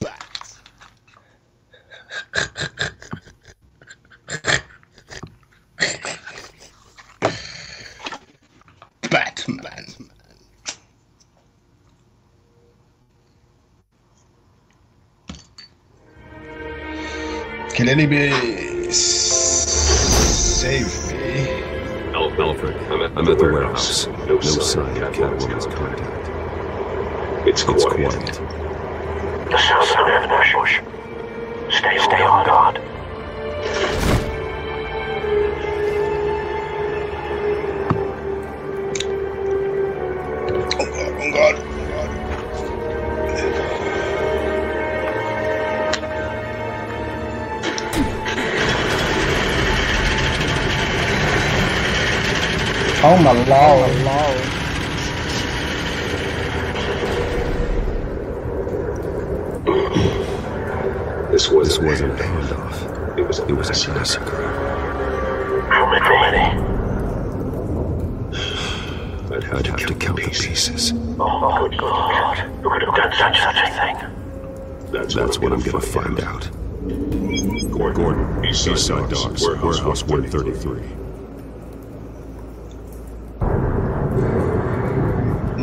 Bat. Batman. Can anybody save me? Alfred, I'm at, I'm at the warehouse. No sign of Catwoman's contact. It's quiet. It's quiet. The sound of an ambush. Stay, stay on guard. Oh, oh god, oh god, oh. Oh my lord. Oh my lord. This was this wasn't a handoff. It was a, it was a massacre. How many? How many? I'd have, I'd have to count the pieces. Oh, good God. Who could have done such, such a thing? That's, That's what I'm gonna find out. Gordon, Gordon East Side Docks, Warehouse 133.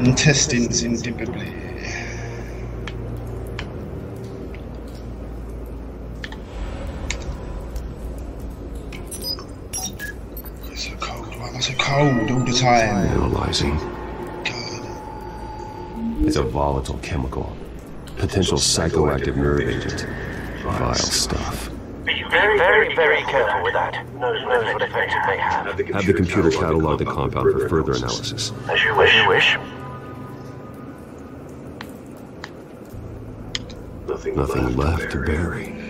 Intestines indubitably. Cold all the time? Analyzing. God. It's a volatile chemical. Potential psychoactive nerve agent. Vile stuff. Be very, very, very careful with that. Knows, knows what effect it may have. Have the computer catalog the compound for further analysis. As you wish. As you wish. Nothing left to bury. Nothing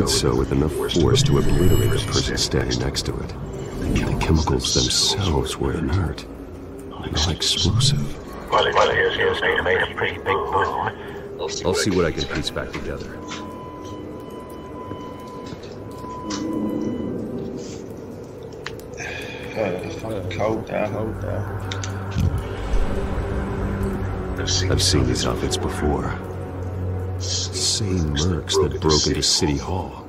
did so with enough force to obliterate the person standing next to it. The chemicals themselves were inert, not explosive. Well, it, well, here's, here's made, made a pretty big boom. I'll see what I can piece back together. God, it's fucking cold there. Cold there. I've seen these outfits before. Same mercs that broke into City Hall.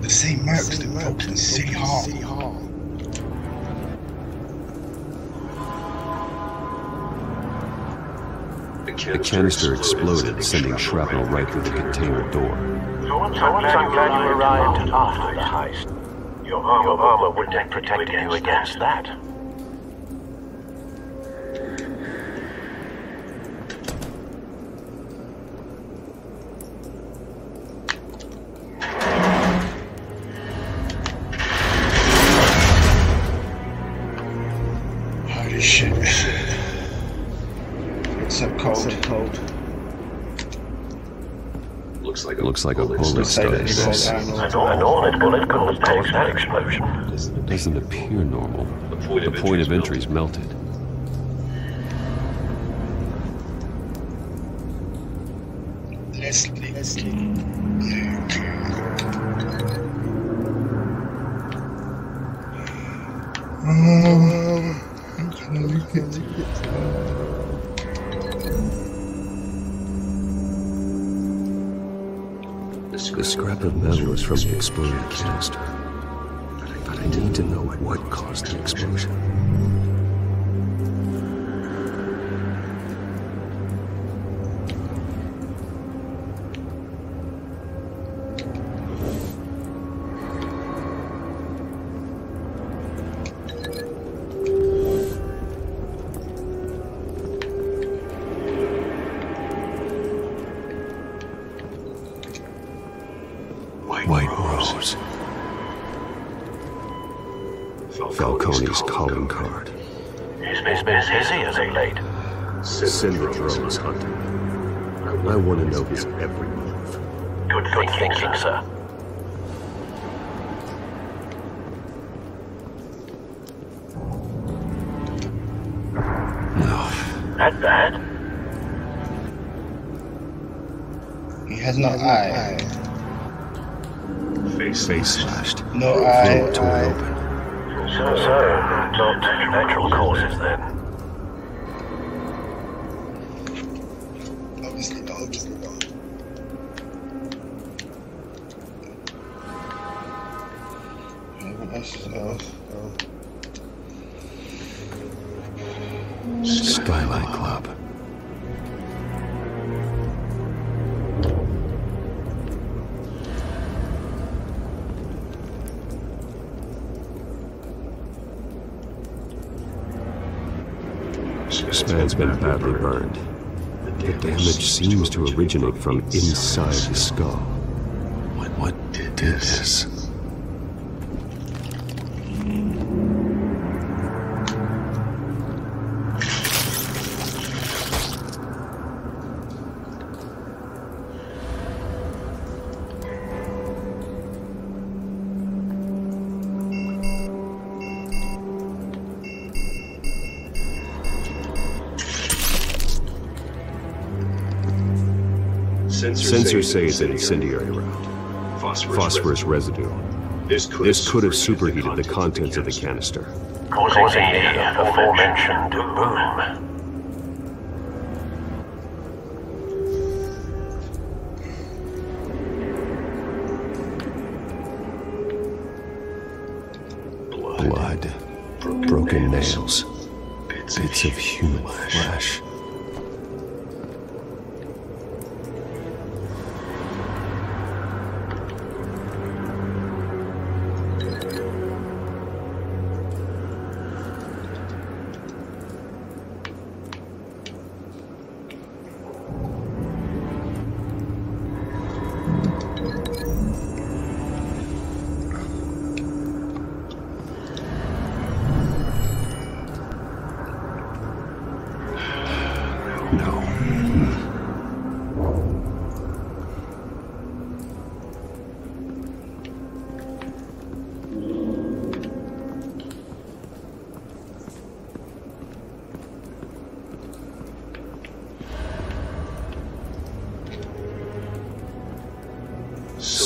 The same mercs that broke into City Hall. The canister exploded, sending shrapnel right through the container door. So I'm, I'm glad you arrived after the heist. Your armor, your armor wouldn't have protected you against that. Looks like a, Looks like a bullet Say that started. anymore. An, an bullet couldn't have caused that explosion. It doesn't appear normal. The point of entry is melted. But I need to know what caused the explosion. Syndrome's hunting. I want to know his every move. Good thinking, Good thinking sir. No. Bad? He has no eye. Face, Face slashed. No eye. Throat torn open. So, so, not natural causes then. This man's been badly burned. The damage seems to originate from inside the skull. What, what did this? Sensors say it's an incendiary round. Phosphorus residue. This could have superheated the contents of the canister. Causing the aforementioned boom. Blood. Broken nails. Bits of human flesh.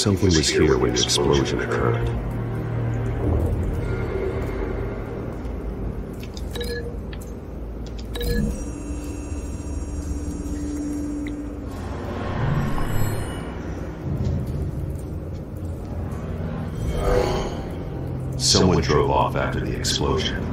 Something was here when the explosion occurred. Someone drove off after the explosion.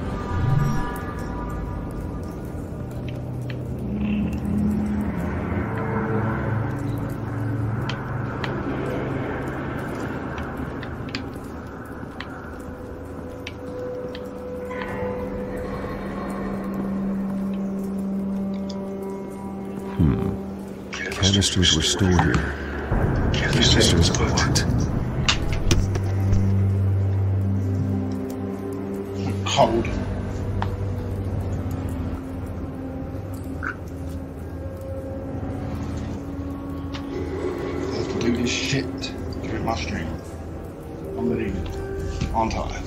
Canisters were here. Canisters of what? Cold. I have to do this shit during my stream. Unbelievable. On time.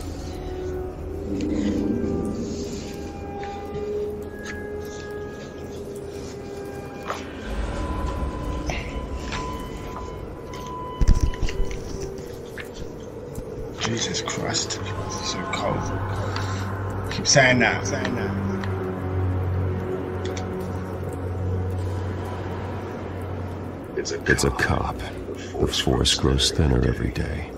That, saying that. It's a cop. The force grows thinner every day.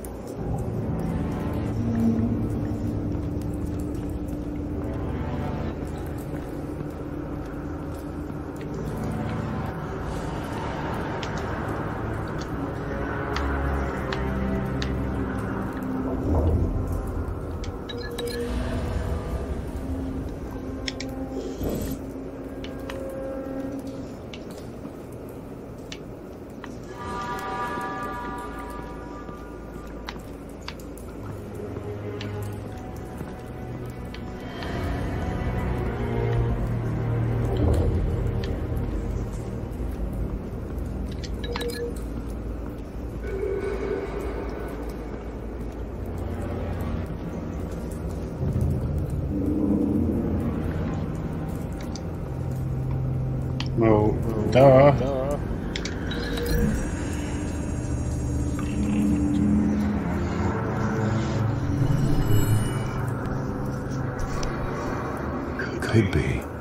Well, duh. Could be.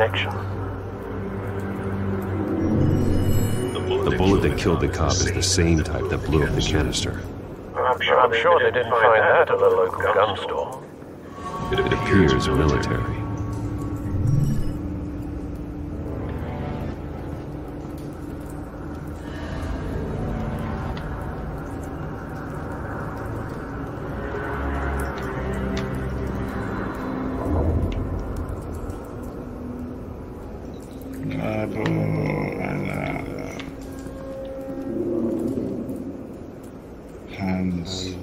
Connection. The bullet that killed the cop is the same type that blew up the canister. I'm sure, I'm sure they didn't find that at the local gun store. It appears military. Bible and uh, hands.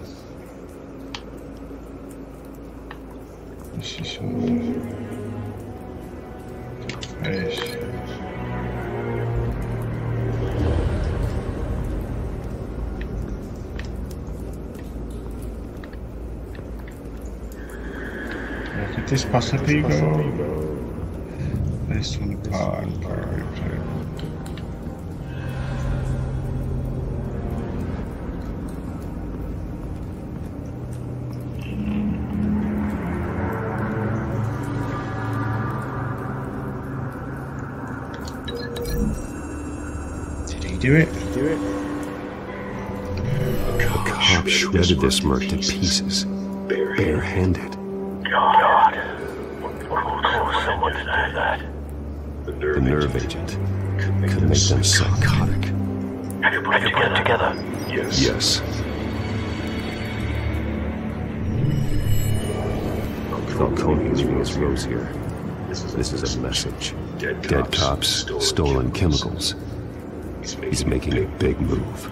This is all. Face. Where could this possibly go? This one apart and perfect. Did he do it? Did he do it? The cop shredded this merc to pieces, barehanded. God. What caused someone to do that? The nerve agent could make them psychotic. Have you put it together? Yes. Yes. Falcone rules rose here. This is a message. Dead cops, stolen chemicals. He's making a big move.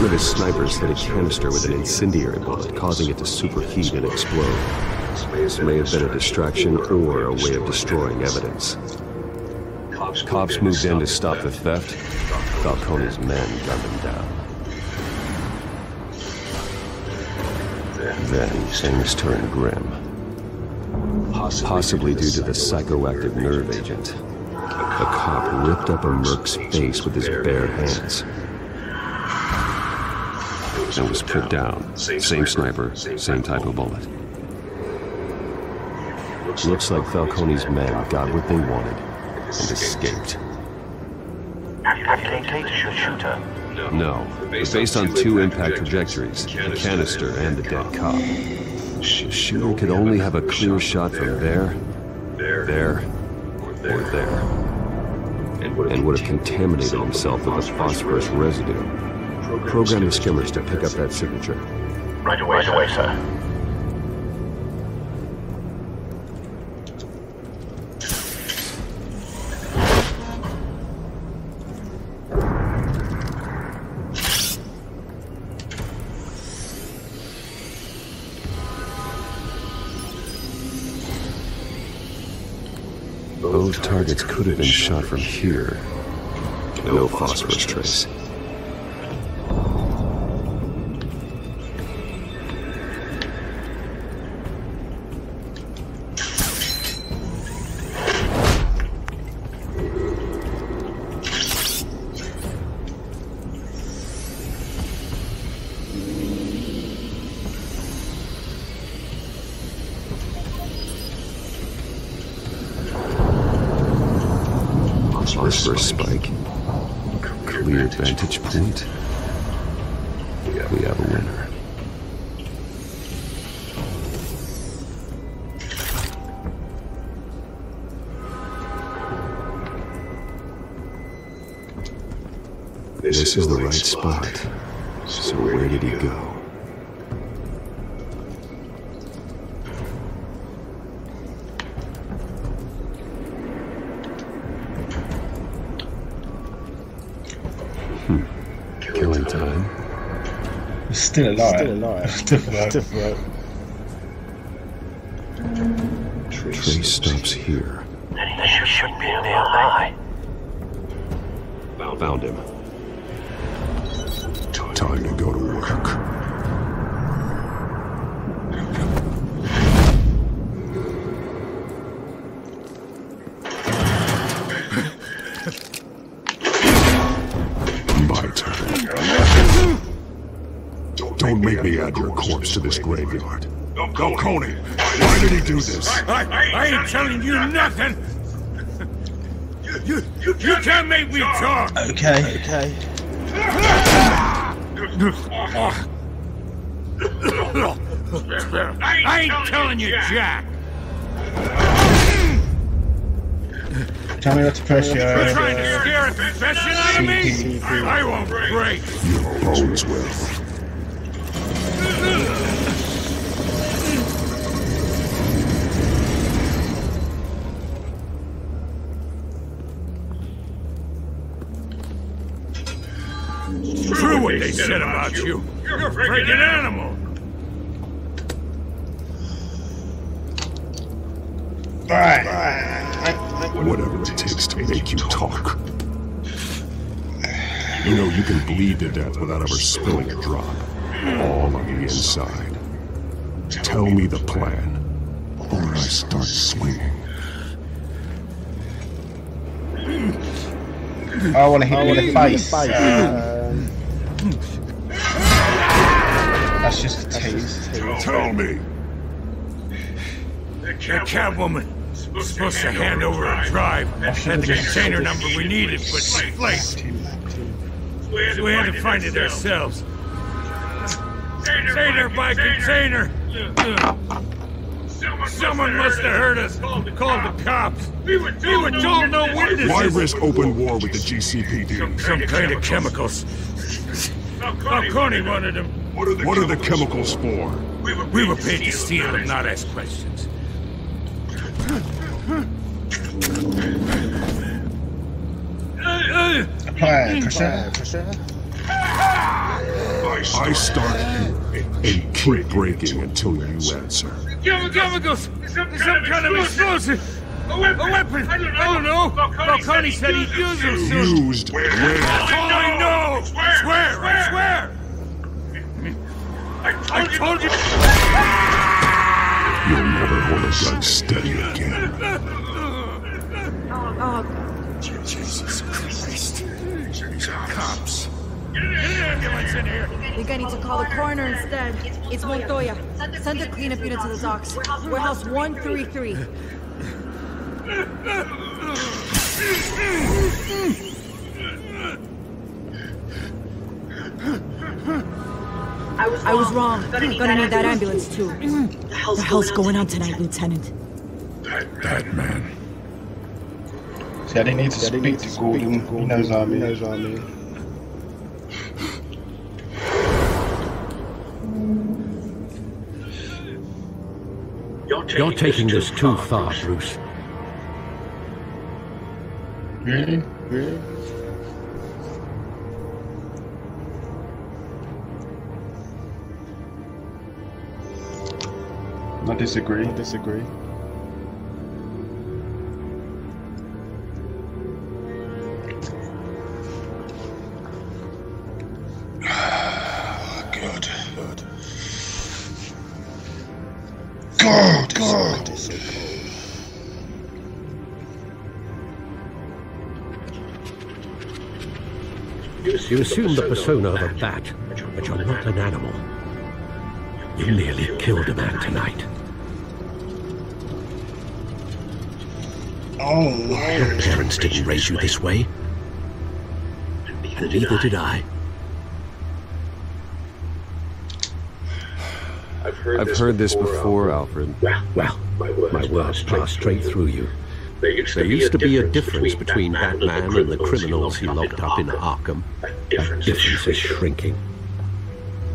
One of his snipers hit a canister with an incendiary bullet, causing it to superheat and explode. This may have been a distraction or a way of destroying evidence. Cops moved in to stop the theft. Falcone's men gunned him down. Then things turned grim. Possibly due to the psychoactive nerve agent. A cop ripped up a merc's face with his bare hands. And was put down. Same sniper, same type of bullet. Looks like Falcone's men got what they wanted and escaped. Have you located the shooter? No, but based on two impact trajectories, the canister and the dead cop. The shooter could only have a clear shot from there, there, or there. And would have contaminated himself with the phosphorus residue. Program the skimmers to pick up that signature. Right away, right away, sir. Those targets could have been shot from here. No phosphorus trace. Vantage point. We have a winner. This is the right spot. So where did he go? Still alive. Still alive. Still alive. Different. Trace stops here. Then you should be nearby. Found him. Time to go to work. Me add your corpse to this graveyard. Falcone, why did he do this? I, I ain't telling you nothing. You, you, you can't make me talk. Okay. Okay. I ain't telling you, Jack. Tell me what to press, You're trying to scare a confession out of me. I won't break. Your bones will. True what about you. You're a freaking animal. Whatever it takes to make you talk. You know, you can bleed to death without ever spilling a drop. All on the inside. Tell me the plan, or I start swinging. I want to hit you in the face. Face. That's just a taste. Tell me. The Catwoman was supposed to hand over a drive and the container number we needed, but she flaked. So we had to find it ourselves. Container by container. Someone must have heard us. Called the cops. We were told no witnesses. Why risk open war with the GCPD? Some kind of chemicals. Falcone wanted them. What are the chemicals for? We were paid to steal them, not ask questions. Apply pressure. pressure. I start here and keep breaking until you answer. Chemicals! Some kind of explosive! A weapon! I don't know! Falcone said he'd use them soon! Used where? That's all I know! Swear! I swear! I told you! You'll never hold a gun steady again. Oh, Jesus Christ! Cops! Get an ambulance in here! I think I need to call the coroner instead. It's Montoya. Send a cleanup unit to the docks. Warehouse 133. I was wrong. Gonna need that ambulance too. What the hell's going on tonight, Lieutenant? That man. See, I didn't need to Yeah, they speak need to to Gordon. He knows what I He mean. knows what I mean. You're taking this too far, Bruce. Really? Really? I disagree. I disagree. You assume the persona of a bat, but you're not an animal. You nearly killed a man tonight. Oh. Your parents didn't raise you this way. And neither did I. I've heard this before, Alfred. Well, my words pass straight through you. There used to be a difference between Batman and the criminals he locked up in Arkham. That difference is shrinking.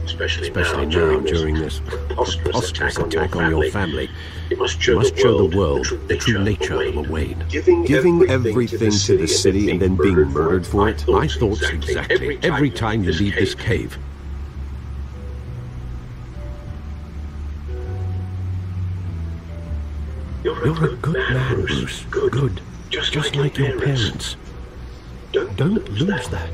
Especially, Especially now during this preposterous attack on your family. You must show the world the true nature of a Wayne. Giving everything to the city and then being murdered for it? My thoughts exactly every time you leave this cave. You're a good man, Bruce. Good. Just like your parents. Don't lose that.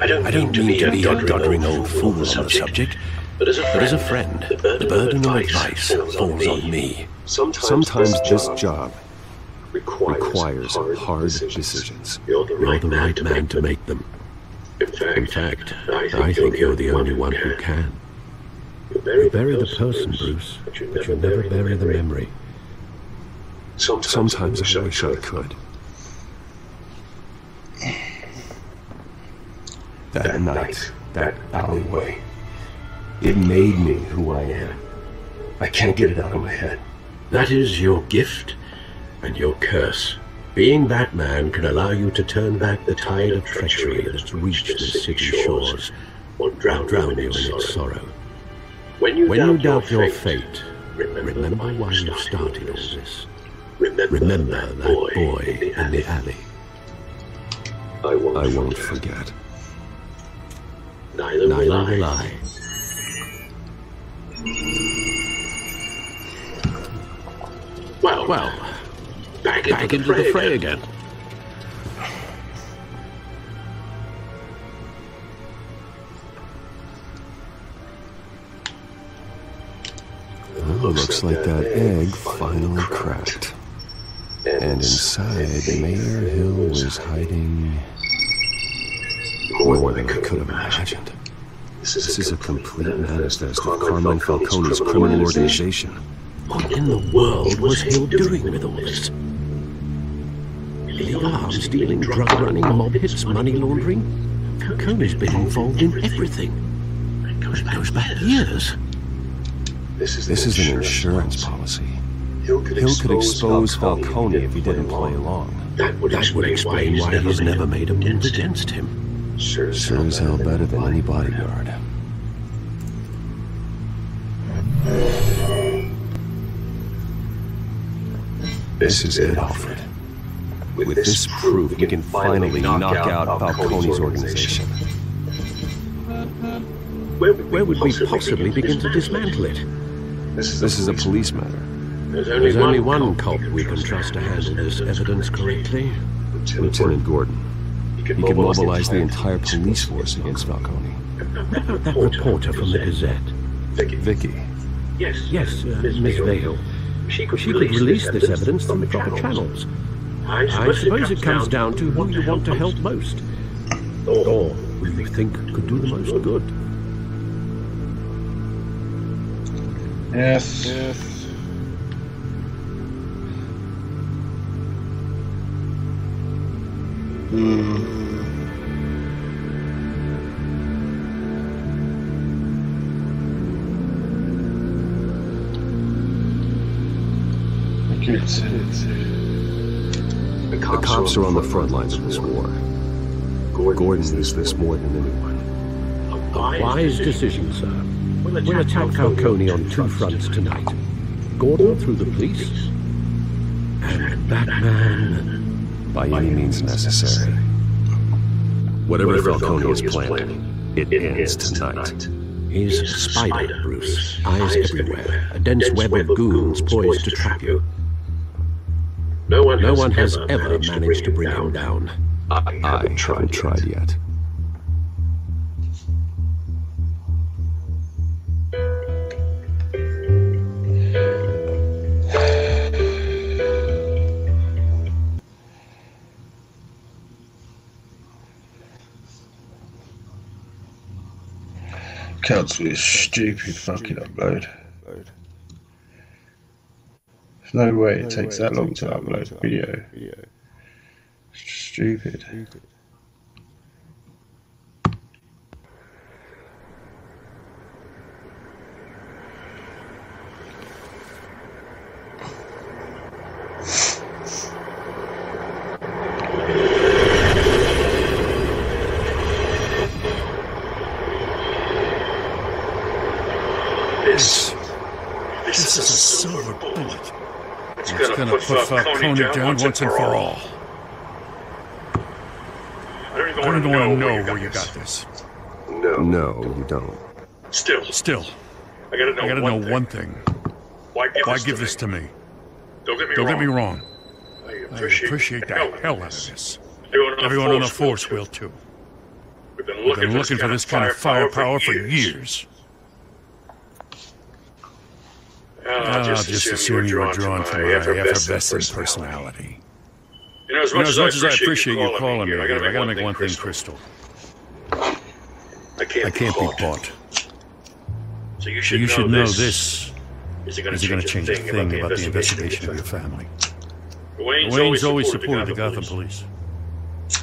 I don't, I don't mean to be a doddering old fool on the subject, but as a but as a friend, the burden of advice falls on me. Sometimes this job requires hard decisions. You're the You're right the man right to man make to make them. them. In fact, I think you're the only one who can. You bury the person, Bruce, but you never bury the memory. Sometimes I wish I could. That night, that alleyway, it made me who I am. I can't get it out of my head. That is your gift and your curse. Being Batman can allow you to turn back the tide of treachery that's reached the city shores, or drown you in its sorrow. When you, When you doubt, doubt your fate, remember why you started all this. Remember, Remember that that boy in the alley. I won't, I won't forget. Neither, Neither will will I. I. Well, Well, back into, back the, into fray the fray again. again. Looks like that egg finally cracked. Inside, Mayor Hill was hiding more than I could have imagined. This is a complete manifest of Carmine Falcone's criminal organization. What in the world was Hill doing with all this? Illegal arms dealing, drug running, mob hits, money laundering? Falcone's been involved in everything. It goes, goes back years. This is an insurance policy. Hill could expose Falcone if he didn't play along. That would That would explain why he's never made a move against him. Sure as hell better than any bodyguard. This is it, Alfred. With this proof, we can finally knock out Falcone's organization. Where would, Where would we possibly begin to dismantle it? This is a police matter. There's only, There's only one, one cop we can trust to handle this evidence correctly. Lieutenant Gordon. He could He can mobilize the entire police force against Falcone. What about that reporter from the Gazette? Vicki. Yes, Yes, uh, Miss Vale. She could, She could release this evidence through the proper channels. I suppose it comes down to who you want to help most. Or who you think could do the most good. Yes. Yes. Good. The cops are on the front lines of this war. Gordon needs this more than anyone. A Wise decision, sir. We'll attack Falcone on two fronts tonight. Gordon through the police, and Batman. By any means necessary. Whatever Falcone is planning, it ends tonight. He's a spider, Bruce. Eyes everywhere. A dense web of goons poised to trap you. No one, No one has ever managed to bring him down. I haven't tried yet. Cancel this stupid fucking upload. There's no way it takes that long to upload a video. Stupid. Put Falcone down once and for all. I don't even I don't want to even want to know know where you got this. No, no, you don't. Still, Still, I gotta know, I gotta one, know thing. one thing. Why give, Why this, give to this me? to me? Don't get me Don't wrong. get me wrong. I I appreciate, appreciate the hell out of this. Everyone on, Everyone on the force, force will too. We've been We've looking, been looking for this kind of firepower for years. Ah, Ah, just assume you were drawn to my effervescent personality. You know, as You know, much as much as I appreciate you calling me, I gotta make one thing crystal. I can't, I can't be bought. So you should, know this. Is it going Is it going to change a thing about the investigation of your family? Wayne's always supported the Gotham police.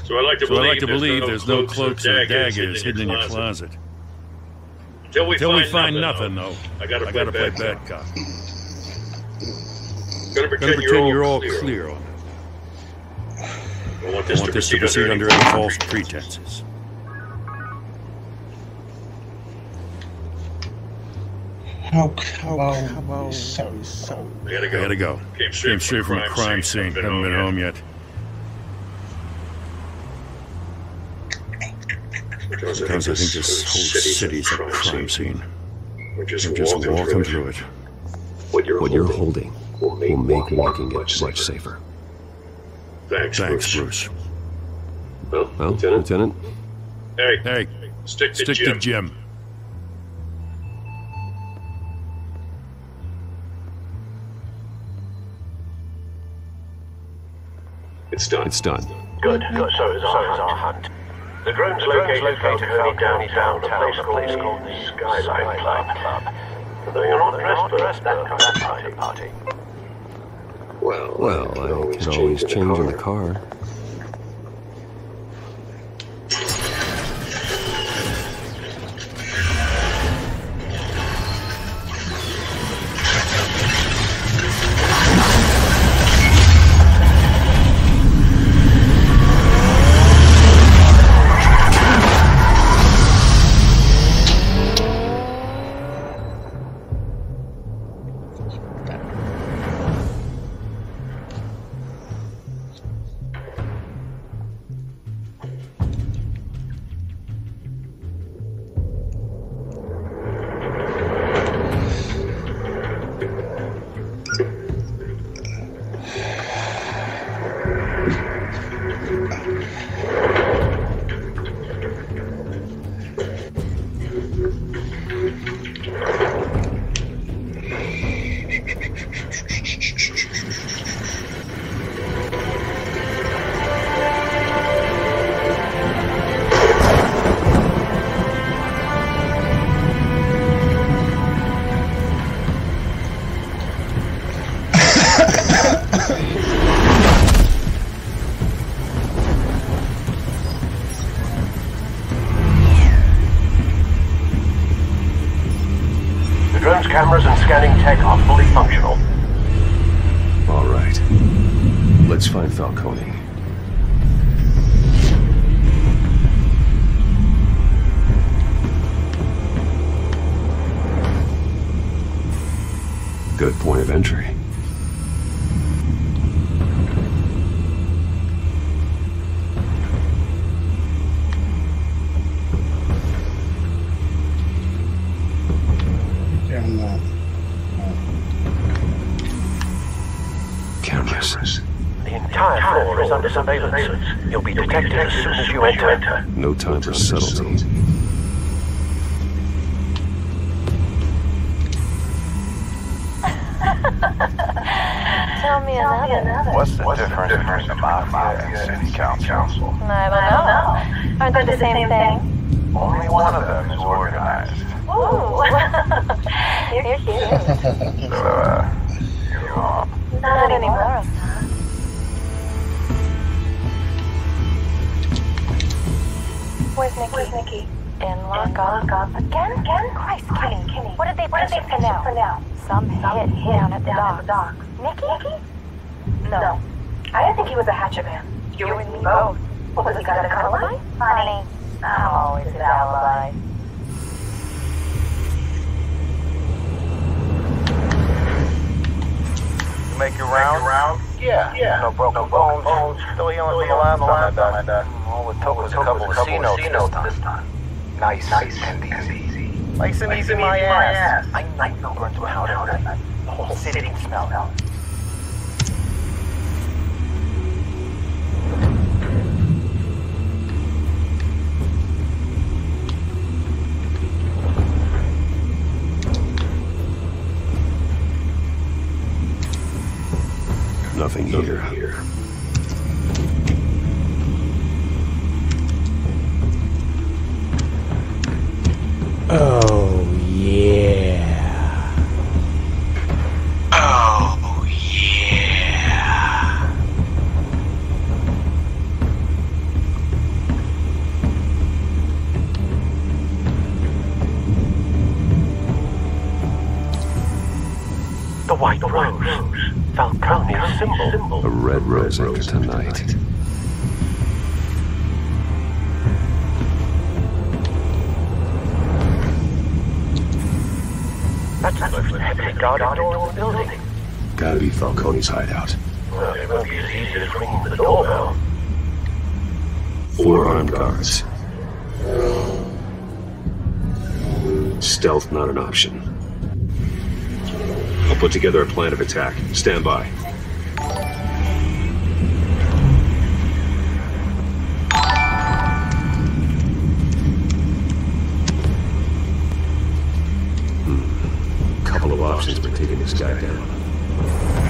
So I like to believe, like to believe there's no cloaks or daggers hidden in your closet. Until we, Till we find, find nothing, nothing, though, I gotta, I gotta play play bad cop. Gotta Gotta pretend, pretend you're all clear. clear on it. I want I this, want to, this to proceed proceed under under any any false pretense. pretenses. How come on? So, so. I gotta I go. gotta go. Came straight, Came straight from a crime scene. Haven't been home yet. Because Sometimes I think this whole city's a crime scene. We're just, I'm just walking, walking through through it. it. What you're, What you're holding holding will make, will make walking walking it much safer. Thanks, Thanks, Bruce. Bruce. Well, Well, Lieutenant. Lieutenant, Hey, Hey, stick to stick Jim. to Jim. It's done. it's done. Good, good. So is our, so is our hunt. The drone's located, located Falcone downtown, a place called the Skyline Club. Club. Though you're not dressed for that kind of party. party. Well, Well, I could always change in the car. Let's find Falcone. Good point of entry. Down that. Cameras. The entire floor is under surveillance. You'll be detected as soon as you enter. No time for subtlety. Tell me another. What's the difference between the mafia and city council? I don't know. Aren't they the same thing? Only one of them is organized. Ooh. You're cute. So, uh, Nikki? Where's Nikki? In lockup. Again? Again? Christ, Kenny. Kenny. What did they what did they for now? For now? Some hit down at the docks. Nikki? Nikki? No. no. I didn't think he was a hatchet man. You and me both. What was he got a alibi? Honey, I'm always an alibi. You make your round? Yeah, yeah. No broken bones. Still healing from the last time I died. All it took was a couple of C notes this time. Nice, nice and easy. Nice and easy, my ass. I night will burn through powder. The whole city can smell. Nothing here. Oh, yeah. A red rose after tonight. That's the most heavily guarded door in the building. Gotta be Falcone's hideout. Well, it won't be as easy as ringing the doorbell. Four armed guards. Stealth not an option. I'll put together a plan of attack. Stand by. Options for taking this guy down.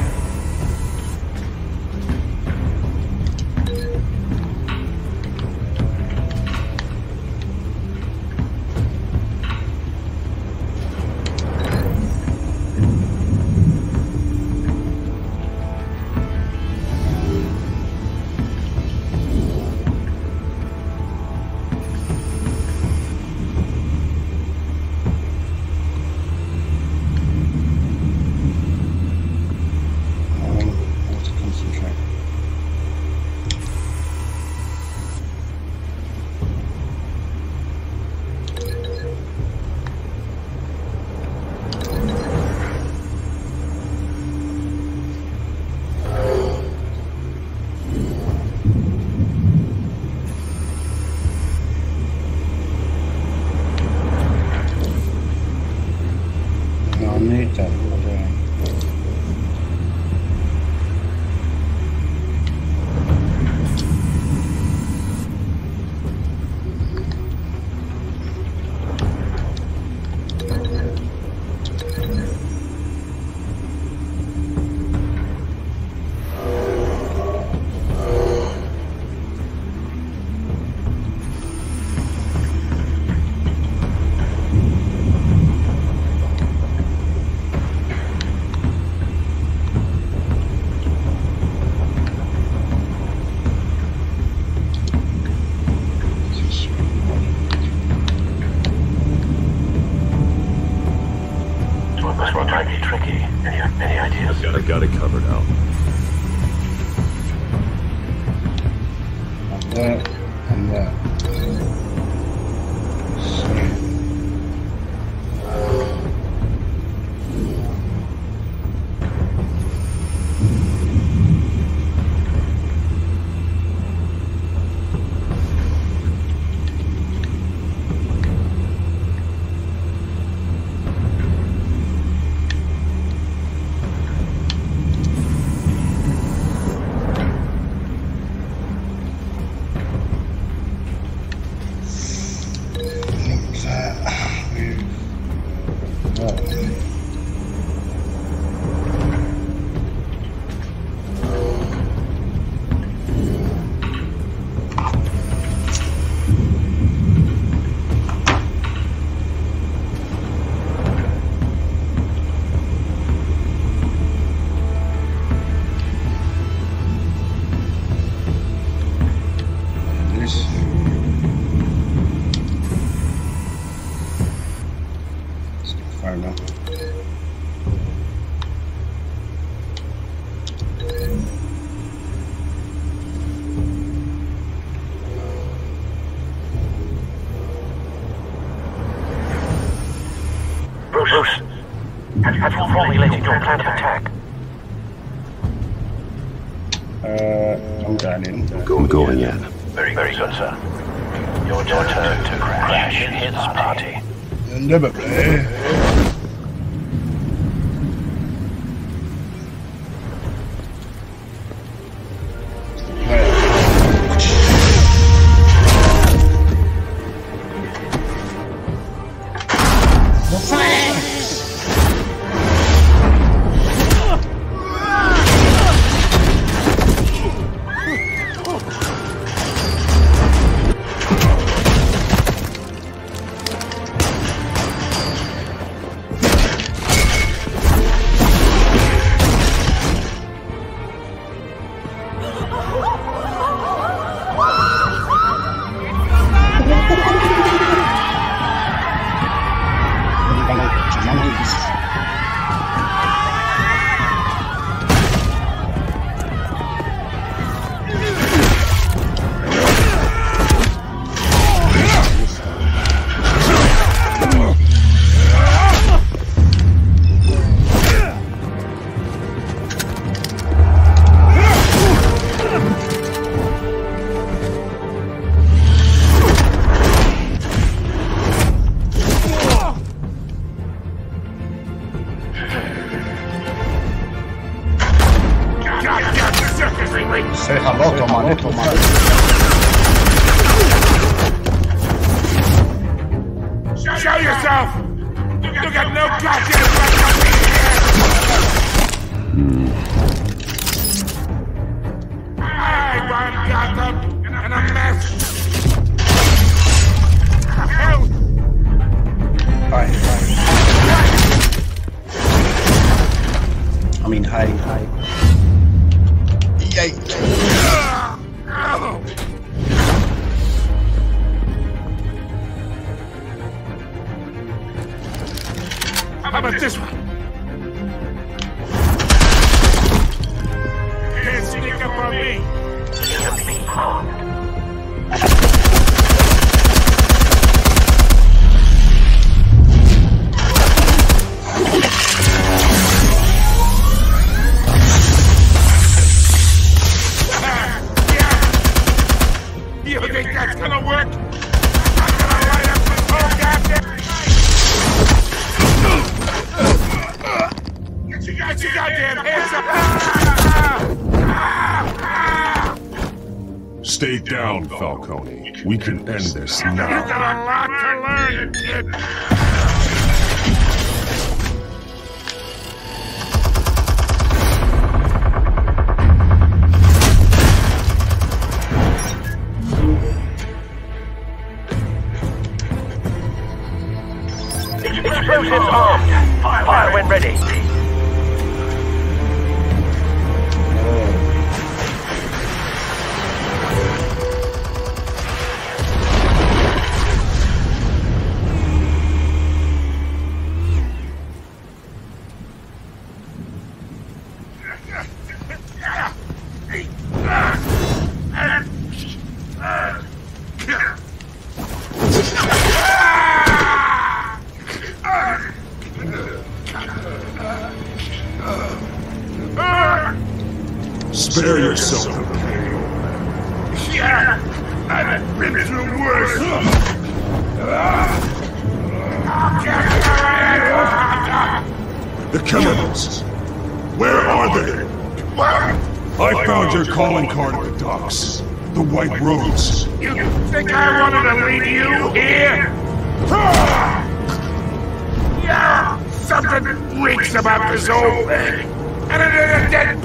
How about this one? Falcone. We can end this now. You got a lot to learn, kid. Spare yourself the pain. Yeah, I've been through worse. The chemicals. Where are they? I found your calling card at the docks. The White Rose. You think I wanted to leave you here? Yeah, something reeks about this whole thing. And it is a dead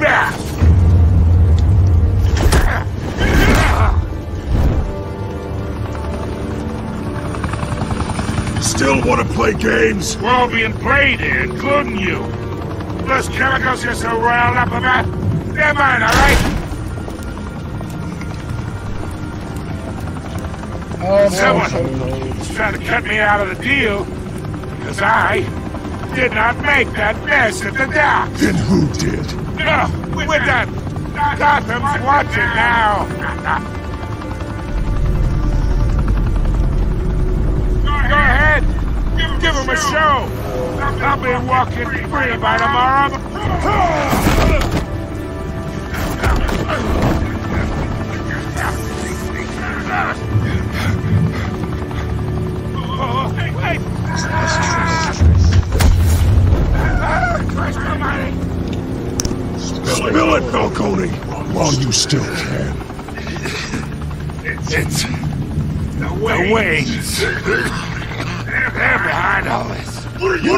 Still want to play games? We're all being played in, couldn't you? Those chemicals you're so riled up about, they're mine, all right? Oh, Someone is trying to cut me out of the deal because I did not make that mess at the dock. Then who did? No, we're done. Gotham's watching now. Give, him a show. I'll be walking free by tomorrow.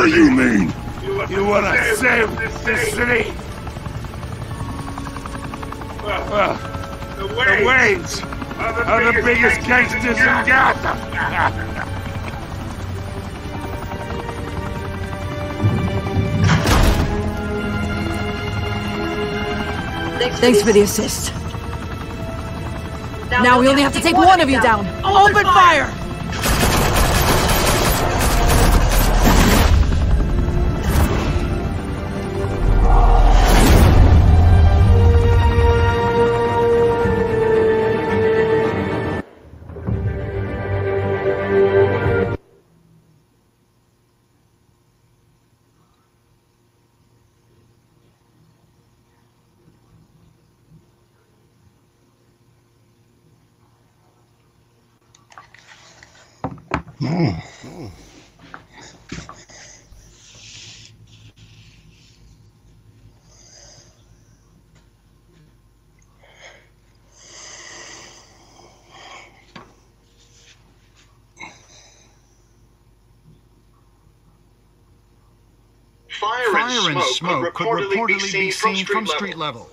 Do you mean? You want to save this city? Well, the Waynes are the biggest gangsters in Gotham. Thanks for the assist. Now we only have to take one of you down. Open fire! Fire, Fire and smoke, could reportedly, be seen, from street, from level. street level.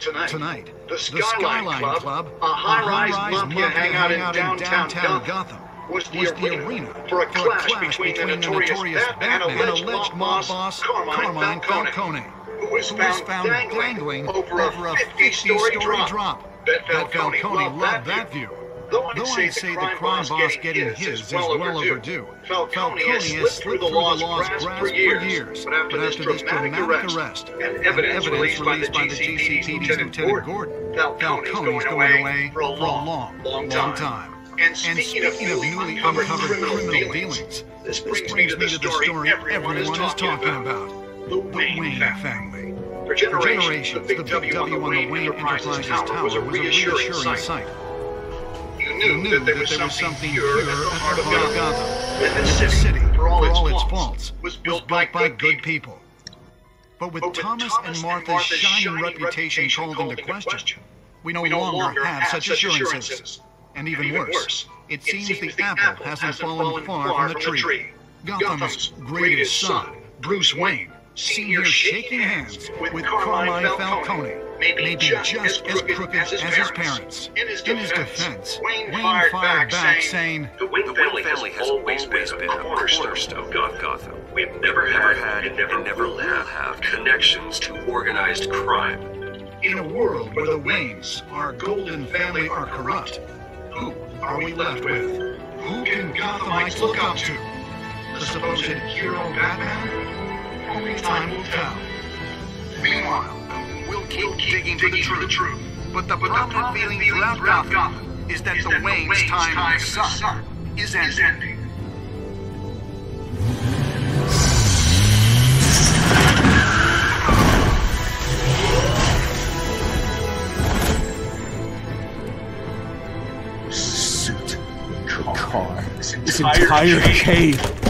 Tonight, Tonight, the Skyline, Club, a high-rise mafia hangout in downtown, Gotham, was the, arena, for a clash, between, the notorious Batman and alleged mob boss Carmine, Falcone, who was found, dangling, over a 50-story drop. Bet Falcone, loved that view. Though I'd say, the crime boss getting his is well overdue. Falcone has slipped through the law's grasp for years, but after this dramatic arrest and evidence released by the GCPD's Lieutenant Gordon, Falcone is going away for a long, long time. And speaking of newly uncovered criminal dealings, this brings me to the story everyone is talking about. The Wayne family. For generations, the big W on the Wayne Enterprises Tower was a reassuring sight. You knew, that there was something pure at the heart of Gotham. That the city, for all its faults, was built by good people. But with Thomas and Martha's shining reputation called into question, we no longer have such assurances. And even worse, it seems the apple hasn't fallen far from the tree. Gotham's greatest son, Bruce Wayne, seen here shaking hands with Carmine Falcone, may be just as crooked as his parents. In his defense, Wayne fired fired back back, saying, The Wayne family has always been a cornerstone of Gotham. We've never had and never will have connections to organized crime. In a world where the Waynes, our golden family, are corrupt, who are we left with? Who can Gothamites look up to? The supposed hero Batman? Only time will tell. Meanwhile, we'll keep digging for the truth. But the prominent feeling throughout Gotham is that the Wayne's time in the sun is ending. Suit. Car. This entire cave.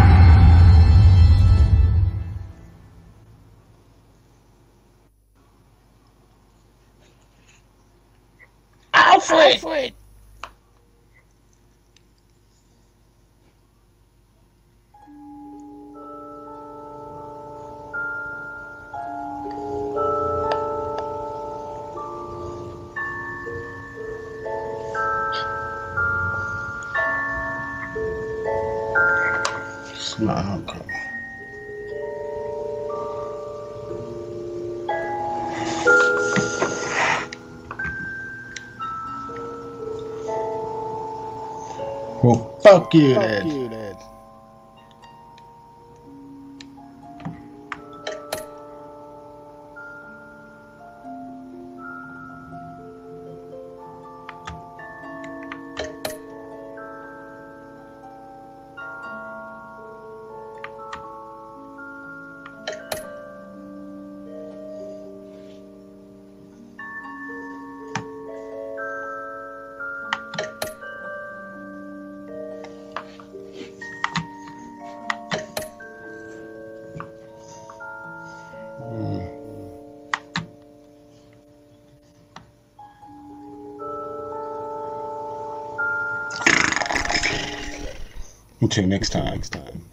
Alfred! It's Well, fuck you next time. Next time.